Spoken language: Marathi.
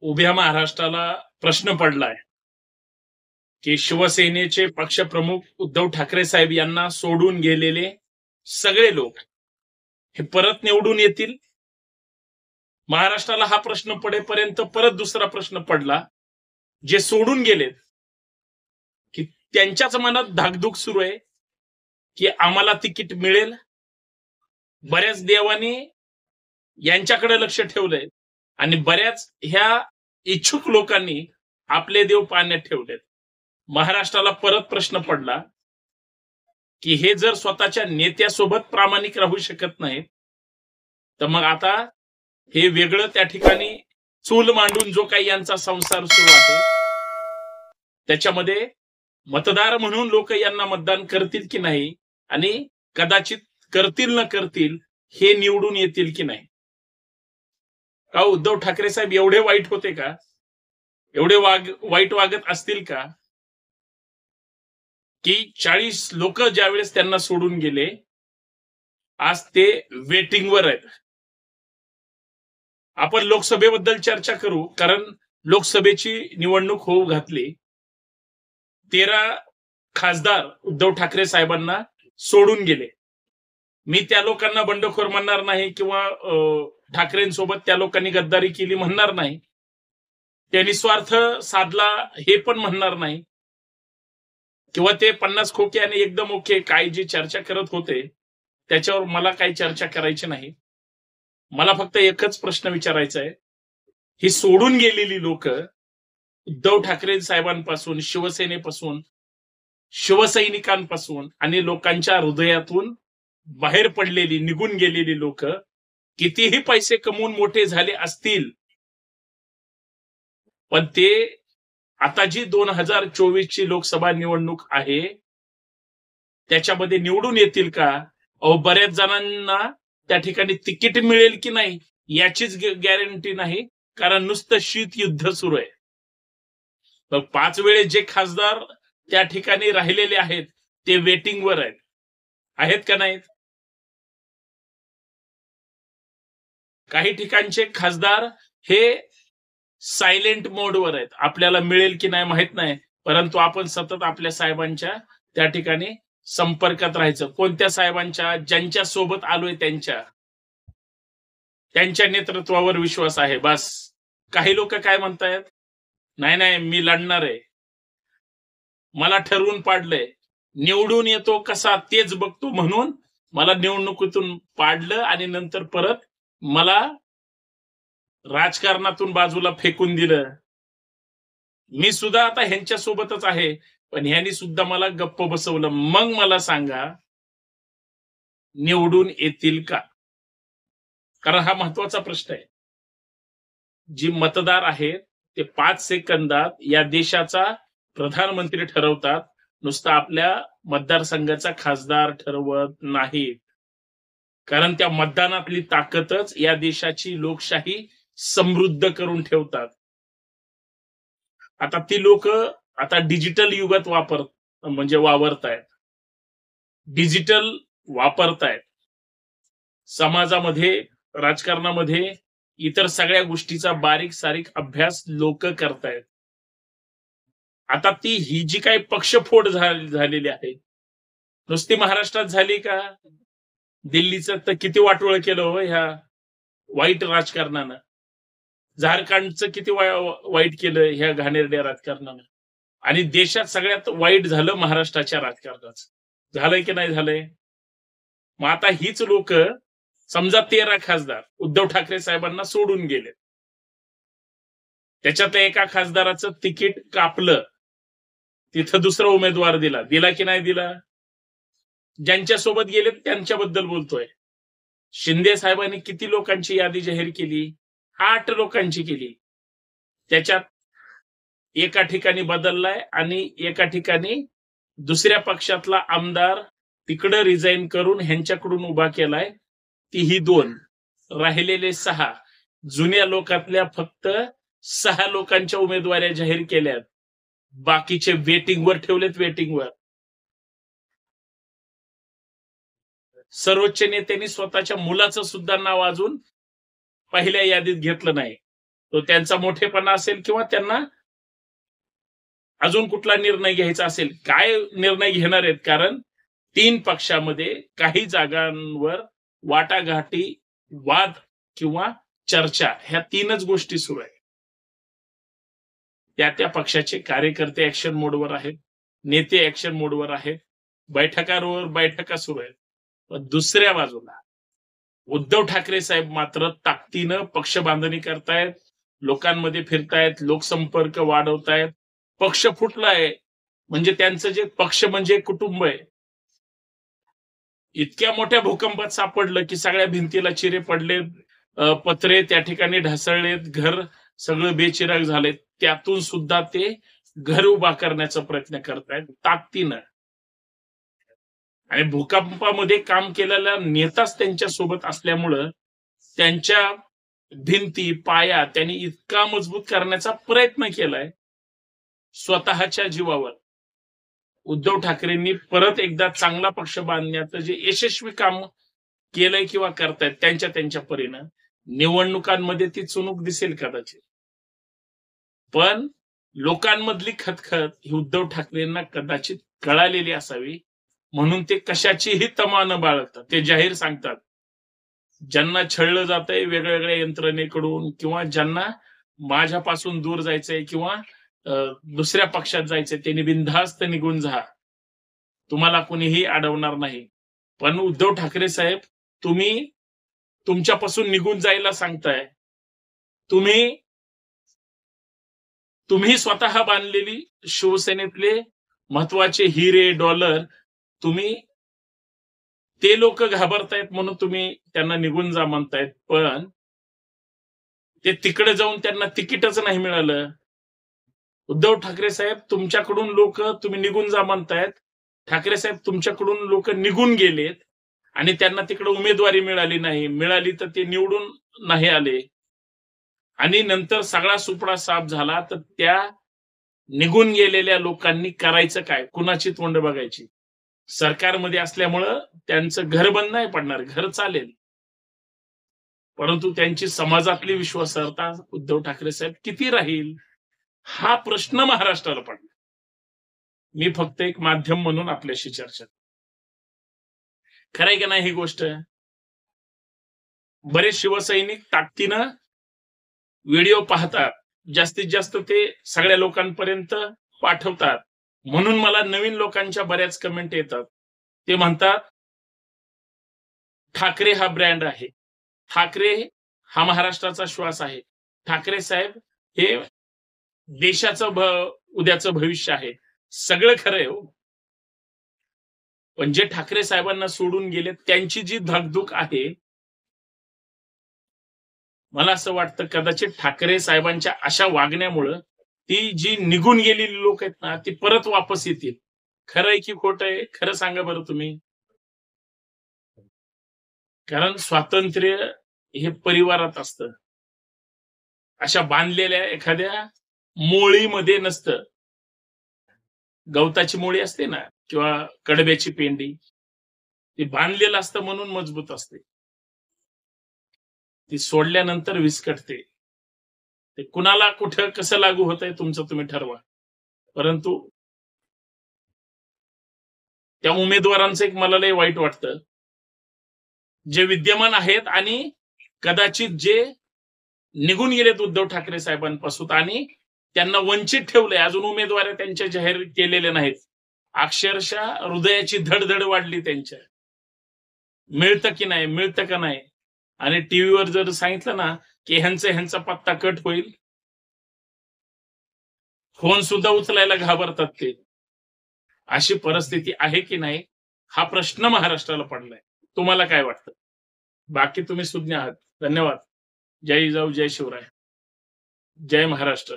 उभ्या महाराष्ट्राला प्रश्न पडलाय. की शिवसेनेचे पक्षप्रमुख उद्धव ठाकरे साहेब यांना सोडून गेलेले सगळे लोक हे परत निवडून येतील? महाराष्ट्राला हा प्रश्न पडेपर्यंत परत दुसरा प्रश्न पडला. जे सोडून गेलेत की त्यांच्याच मनात धाकधूक सुरू आहे की आम्हाला तिकीट मिळेल? बऱ्याच देवाने यांच्याकडे लक्ष ठेवलंय. आणि बऱ्याच ह्या इच्छुक लोकांनी आपले देव पाण्यात ठेवलेत. महाराष्ट्राला परत प्रश्न पडला की हे जर स्वतःच्या नेत्यासोबत प्रामाणिक राहू शकत नाहीत तर मग आता हे वेगळं त्या ठिकाणी चूल मांडून जो काही यांचा संसार सुरू आहे त्याच्यामध्ये मतदार म्हणून लोक यांना मतदान करतील की नाही आणि कदाचित करतील न करतील हे निवडून येतील की नाही? का उद्धव ठाकरे साहेब एवढे वाईट होते का? एवढे वाग वाईट वागत असतील का? की चाळीस लोक ज्यावेळेस त्यांना सोडून गेले आज ते वेटिंगवर आहेत. आपण लोकसभेबद्दल चर्चा करू कारण लोकसभेची निवडणूक होऊ घातली. तेरा खासदार उद्धव ठाकरे साहेबांना सोडून गेले. मी त्या लोकांना बंडखोर म्हणणार नाही किंवा ठाकरेंसोबत त्या लोकांनी गद्दारी केली म्हणणार नाही. त्यांनी स्वार्थ साधला हे पण म्हणणार नाही. किंवा ते पन्नास खोके आणि एकदम ओके काय जी चर्चा करत होते त्याच्यावर मला काही चर्चा करायची नाही. मला फक्त एकच प्रश्न विचारायचा आहे. ही सोडून गेलेली लोक उद्धव ठाकरे साहेबांपासून शिवसेनेपासून शिवसैनिकांपासून आणि लोकांच्या हृदयातून बाहेर पडलेली निघून गेलेली लोक कितीही पैसे कमवून मोठे झाले असतील पण ते आता जी दोन हजार चोवीस ची लोकसभा निवडणूक आहे त्याच्यामध्ये निवडून येतील का? अहो बऱ्याच जणांना त्या ठिकाणी तिकीट मिळेल की नाही याचीच गॅरंटी नाही कारण नुसतं शीत युद्ध सुरू आहे. मग पाच वेळेस जे खासदार त्या ठिकाणी राहिलेले आहेत ते वेटिंगवर आहेत. आहेत का नाहीत? काही ठिकाणचे खासदार हे सायलेंट मोडवर आहेत. आपल्याला मिळेल की नाही माहीत नाही परंतु आपण सतत आपल्या साहेबांच्या त्या ठिकाणी संपर्कात राहायचं. कोणत्या साहेबांच्या ज्यांच्या सोबत आलोय त्यांच्या त्यांच्या नेतृत्वावर विश्वास आहे. बस. काही लोक काय म्हणतायत? नाही नाही मी लढणार आहे. मला ठरवून पाडलंय. निवडून येतो कसा तेच बघतो म्हणून मला निवडणुकीतून पाडलं आणि नंतर परत मला राजकारणातून बाजूला फेकून दिलं. मी सुद्धा आता ह्यांच्या सोबतच आहे पण ह्यांनी सुद्धा मला गप्प बसवलं. मग मला सांगा निवडून येतील का? कारण हा महत्त्वाचा प्रश्न आहे. जी मतदार आहेत ते पाच सेकंदात या देशाचा प्रधानमंत्री ठरवतात. नुसतं आपल्या मतदारसंघाचा खासदार ठरवत नाहीत. कारण त्या मतदानातली ताकदच या देशाची लोकशाही समृद्ध करून ठेवतात. आता ती लोक आता डिजिटल युगात वापर म्हणजे वावरतायत. डिजिटल वापरतायत. समाजामध्ये राजकारणामध्ये इतर सगळ्या गोष्टीचा बारीक सारीक अभ्यास लोक करतायत. आता ती ही जी काही पक्षफोड झालेली आहे नुसती महाराष्ट्रात झाली का? दिल्लीचं तर किती वाटोळ केलं हो ह्या वाईट राजकारणानं. झारखंडचं किती वाईट केलं ह्या घाणेरड्या राजकारणानं. आणि देशात सगळ्यात वाईट झालं महाराष्ट्राच्या राजकारणाचं. झालंय की नाही झालंय? मग आता हीच लोक समजा तेरा खासदार उद्धव ठाकरे साहेबांना सोडून गेले त्याच्यात एका खासदाराचं तिकीट कापलं. तिथं दुसरा उमेदवार दिला. दिला की नाही दिला? ज्यांच्या सोबत गेले त्यांच्याबद्दल बोलतोय. शिंदे साहेबांनी किती लोकांची यादी जाहीर केली? आठ लोकांची केली. त्याच्यात एका ठिकाणी बदललाय आणि एका ठिकाणी दुसऱ्या पक्षातला आमदार तिकडं रिझाईन करून ह्यांच्याकडून उभा केलाय. तीही दोन. राहिलेले सहा. जुन्या लोकातल्या फक्त सहा लोकांच्या उमेदवाऱ्या जाहीर केल्यात. बाकीचे वेटिंगवर ठेवलेत वेटिंगवर सर्वोच्च नेत्यांनी स्वतःच्या मुलाचं सुद्धा नाव अजून पहिल्या यादीत घेतलं नाही. तो त्यांचा मोठेपणा असेल किंवा त्यांना अजून कुठला निर्णय घ्यायचा असेल काय निर्णय घेणार आहेत? कारण तीन पक्षामध्ये काही जागांवर वाटाघाटी वाद किंवा चर्चा ह्या तीनच गोष्टी सुरू आहेत. त्या त्या पक्षाचे कार्यकर्ते ऍक्शन मोडवर आहेत नेते ऍक्शन मोडवर आहेत बैठकांवर बैठका सुरू आहेत. दुसऱ्या बाजूला उद्धव ठाकरे साहेब मात्र ताकदीनं पक्ष बांधणी करतायत लोकांमध्ये फिरतायत लोकसंपर्क वाढवतायत पक्ष फुटलाय. म्हणजे त्यांचं जे पक्ष म्हणजे कुटुंब आहे. इतक्या मोठ्या भूकंपात सापडलं की सगळ्या भिंतीला चिरे पडले पत्रे त्या ठिकाणी ढासळलेत घर सगळं बेचिराग झाले त्यातून सुद्धा ते घर उभा करण्याचा प्रयत्न करतायत ताकदीनं. आणि भूकंपामध्ये काम केलेला नेताच त्यांच्यासोबत असल्यामुळं त्यांच्या भिंती पाया त्यांनी इतका मजबूत करण्याचा प्रयत्न केलाय स्वतःच्या जीवावर. उद्धव ठाकरेंनी परत एकदा चांगला पक्ष बांधण्याचं जे यशस्वी काम केलंय किंवा करतायत त्यांच्या त्यांच्या परीनं निवडणुकांमध्ये ती चुनूक दिसेल कदाचित. पण लोकांमधली खतखत ही उद्धव ठाकरेंना कदाचित कळालेली असावी. म्हणून ते कशाचीही तमा न बाळगतात. ते जाहीर सांगतात. ज्यांना छळलं जात आहे वेगवेगळ्या यंत्रणेकडून किंवा ज्यांना माझ्यापासून दूर जायचंय किंवा दुसऱ्या पक्षात जायचंय त्यांनी बिनधास्त निघून जा. तुम्हाला कोणीही अडवणार नाही. पण उद्धव ठाकरे साहेब तुम्ही तुमच्यापासून निघून जायला सांगताय. तुम्ही तुम्ही स्वतः बांधलेली शिवसेनेतले महत्त्वाचे हिरे डॉलर तुम्ही ते लोक घाबरतायत म्हणून तुम्ही त्यांना निघून जा म्हणतायत पण ते तिकडे जाऊन त्यांना तिकीटच नाही मिळालं. उद्धव ठाकरे साहेब तुमच्याकडून लोक तुम्ही निघून जा म्हणतायत. ठाकरे साहेब तुमच्याकडून लोक निघून गेलेत आणि त्यांना तिकडे उमेदवारी मिळाली नाही. मिळाली तर ते निवडून नाही आले. आणि नंतर सगळा सुपडा साफ झाला तर त्या निघून गेलेल्या लोकांनी करायचं काय? कुणाची तोंड बघायची? सरकारमध्ये असल्यामुळं त्यांचं घर बंद नाही पडणार घर चालेल. परंतु त्यांची समाजातली विश्वासार्हता उद्धव ठाकरे साहेब किती राहील हा प्रश्न महाराष्ट्राला पडला मी फक्त एक माध्यम म्हणून आपल्याशी चर्चा खरंय का नाही ही गोष्ट? बरेच शिवसैनिक ताकदीनं व्हिडिओ पाहतात जास्तीत जास्त ते सगळ्या लोकांपर्यंत पाठवतात. म्हणून मला नवीन लोकांच्या बऱ्याच कमेंट येतात. ते म्हणतात ठाकरे हा ब्रँड आहे. ठाकरे हा महाराष्ट्राचा श्वास आहे. ठाकरे साहेब हे देशाचं उद्याचं भविष्य आहे. सगळं खरं आहे हो. पण जे ठाकरे साहेबांना सोडून गेले त्यांची जी धकधूक आहे मला असं वाटतं कदाचित ठाकरे साहेबांच्या अशा वागण्यामुळं ती जी निघून गेलेली लोक आहेत ना ती परत वापस येतील. खरं आहे की खोट आहे? खरं सांगा बरं तुम्ही. कारण स्वातंत्र्य हे परिवारात असत. अशा बांधलेल्या एखाद्या मोळीमध्ये नसतं. गवताची मोळी असते ना किंवा कडब्याची पेंडी ती बांधलेलं असतं म्हणून मजबूत असते. ती सोडल्यानंतर विस्कटते. ते कुणाला कुठं कसं लागू होत आहे तुमचं तुम्ही ठरवा. परंतु त्या उमेदवारांचं एक मला लय वाईट वाटतं. जे विद्यमान आहेत आणि कदाचित जे निघून गेलेत उद्धव ठाकरे साहेबांपासून आणि त्यांना वंचित ठेवलंय अजून उमेदवार त्यांच्या जाहीर केलेले नाहीत. अक्षरशः हृदयाची धडधड वाढली त्यांच्या. मिळतं की नाही मिळतं का नाही? आणि टीव्हीवर जर सांगितलं ना की ह्यांचा ह्यांचा पत्ता कट होईल. फोन सुद्धा उचलायला घाबरतात ते. अशी परिस्थिती आहे की नाही हा प्रश्न महाराष्ट्राला पडलाय. तुम्हाला काय वाटतं? बाकी तुम्ही सुज्ञ आहात. धन्यवाद. जय जाऊ जय शिवराय. जय महाराष्ट्र.